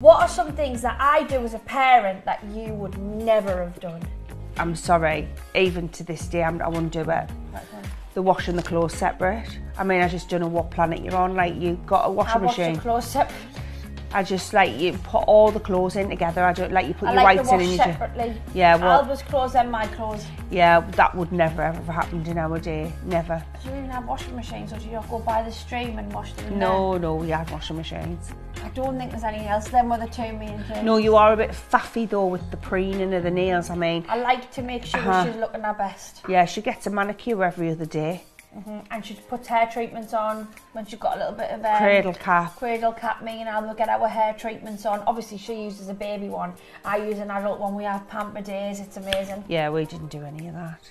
What are some things that I do as a parent that you would never have done? I'm sorry, even to this day, I'm, I wouldn't do it. The washing the clothes separate. I mean, I just don't know what planet you're on. Like, you've got a washing wash machine. the clothes separate. I just like you put all the clothes in together. I don't like you put I your like whites in and you just, separately. Yeah, well- Alba's clothes and my clothes. yeah, that would never ever have happened in our day. Never. Do you even have washing machines or do you not go by the stream and wash them No, no, we had washing machines. I don't think there's anything else. Them were the two main things. No, you are a bit faffy though with the preening of the nails. I mean, I like to make sure Uh-huh. she's looking her best. yeah, she gets a manicure every other day. And she puts hair treatments on when she's got a little bit of um, Cradle cap. Cradle cap, me and Al will get our hair treatments on. Obviously, she uses a baby one. I use an adult one. We have pamper days. It's amazing. Yeah, we didn't do any of that.